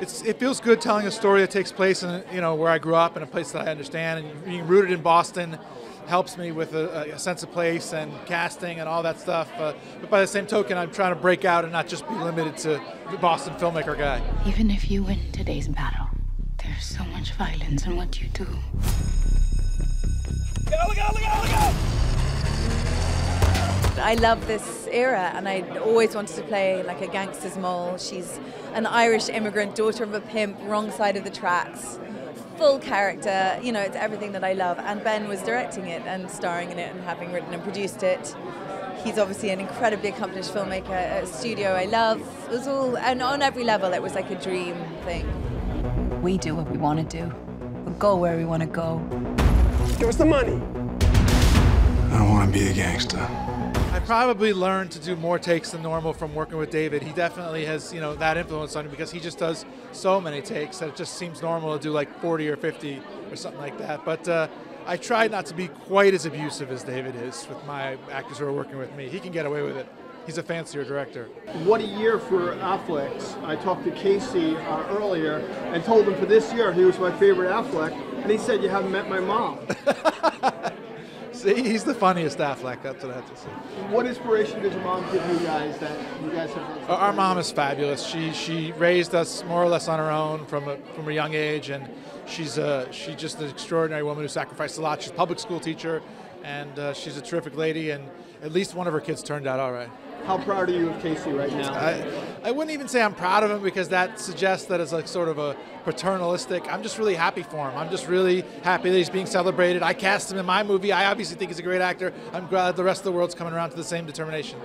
It's, it feels good telling a story that takes place in you know where I grew up in a place that I understand and being rooted in Boston helps me with a, a sense of place and casting and all that stuff. Uh, but by the same token, I'm trying to break out and not just be limited to the Boston filmmaker guy. Even if you win today's battle, there's so much violence in what you do. Look out, look out, look out, look out! I love this era, and I always wanted to play like a gangster's moll. She's an Irish immigrant, daughter of a pimp, wrong side of the tracks, full character. You know, it's everything that I love. And Ben was directing it and starring in it and having written and produced it. He's obviously an incredibly accomplished filmmaker, a studio I love. It was all, and on every level, it was like a dream thing. We do what we want to do. We'll go where we want to go. Give us the money. I don't want to be a gangster. I probably learned to do more takes than normal from working with David. He definitely has, you know, that influence on me because he just does so many takes that it just seems normal to do like 40 or 50 or something like that. But uh, I try not to be quite as abusive as David is with my actors who are working with me. He can get away with it. He's a fancier director. What a year for Affleck. I talked to Casey uh, earlier and told him for this year he was my favorite Affleck, and he said, You haven't met my mom. See, he's the funniest Affleck. That's what I have to say. What inspiration did your mom give you guys that you guys have? Our mom is fabulous. She she raised us more or less on her own from a from a young age, and she's a she's just an extraordinary woman who sacrificed a lot. She's a public school teacher, and uh, she's a terrific lady. And at least one of her kids turned out all right. How proud are you of Casey right now? I, I wouldn't even say I'm proud of him because that suggests that it's like sort of a paternalistic. I'm just really happy for him. I'm just really happy that he's being celebrated. I cast him in my movie. I obviously think he's a great actor. I'm glad the rest of the world's coming around to the same determination.